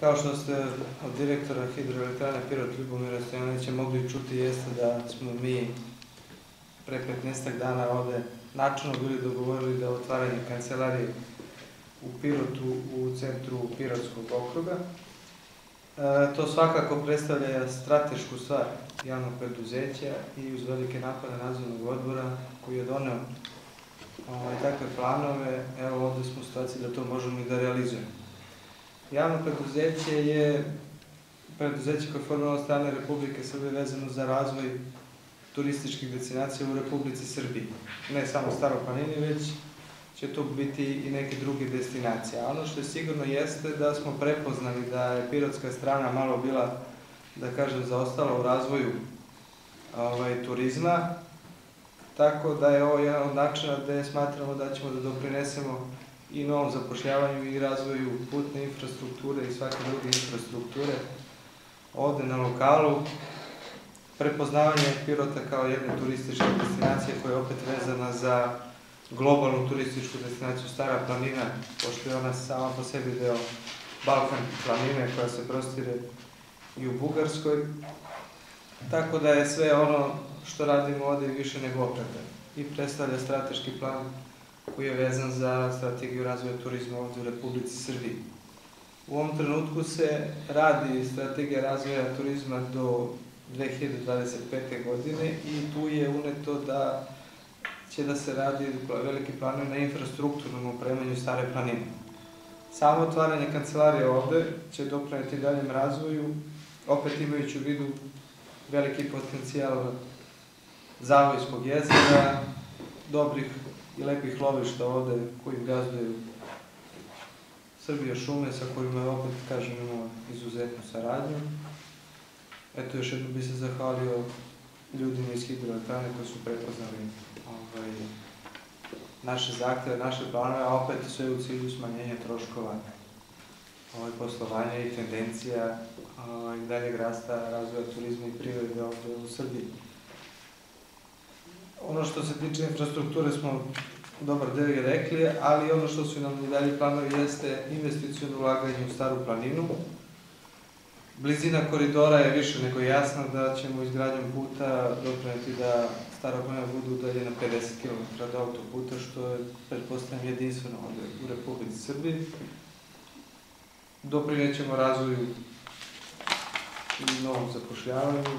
Kao što ste od direktora hidroelektrane Pirot Ljubomira Stojanovića mogli čuti jeste da smo mi pre 15 dana ovde načinno bili dogovorili da otvaranje kancelarije u Pirotu u centru Pirotskog okruga. E, to svakako predstavlja stratešku stvar javnog preduzeća i uz velike napade nadzornog odbora koji je doneo ovaj, takve planove, evo ovde smo u situaciji da to možemo i da realizujemo. Javno preduzeće je preduzeće koje je formirano strane Republike Srbije vezano za razvoj turističkih destinacija u Republici Srbiji. Ne samo Staro planini, već će to biti i neke druge destinacije. Ono što je sigurno jeste da smo prepoznali da je pirotska strana malo bila, da kažem, zaostala u razvoju ovaj, turizma, tako da je ovo jedan od načina gde smatramo da ćemo da doprinesemo i novom zapošljavanju i razvoju putne infrastrukture i svake druge infrastrukture ovde na lokalu, prepoznavanje Pirota kao jedne turističke destinacije koja je opet vezana za globalnu turističku destinaciju Stara planina, pošto je ona sama po sebi deo Balkan planine koja se prostire i u Bugarskoj. Tako da je sve ono što radimo ovde više nego opravdano i predstavlja strateški plan koji je vezan za strategiju razvoja turizma ovde u Republici Srbiji. U ovom trenutku se radi strategija razvoja turizma do 2025. godine i tu je uneto da će da se radi veliki planovi na infrastrukturnom opremanju stare planine. Samo otvaranje kancelarije ovde će dopraniti daljem razvoju, opet imajući u vidu veliki potencijal Zavojskog jezera, dobrih i lepih lovišta ovde koji gazduju Srbija šume sa kojima je opet, kažem, imamo izuzetnu saradnju. Eto, još jedno bi se zahvalio ljudima iz hidroelektrane koji su prepoznali ovaj, naše zahteve, naše planove, a opet sve u cilju smanjenja troškova ovaj, poslovanja i tendencija ovaj, daljeg rasta razvoja turizma i privrede ovde u Srbiji. Ono što se tiče infrastrukture smo dobar deo i rekli, ali ono što su nam i dalje planovi jeste investicijalno ulaganje u staru planinu. Blizina koridora je više nego jasna da ćemo izgradnjom puta doprineti da stara planina bude udaljena 50 km od autoputa, što je, pretpostavljam, jedinstveno ovde u Republici Srbiji. Doprinećemo razvoju i novom zapošljavanju,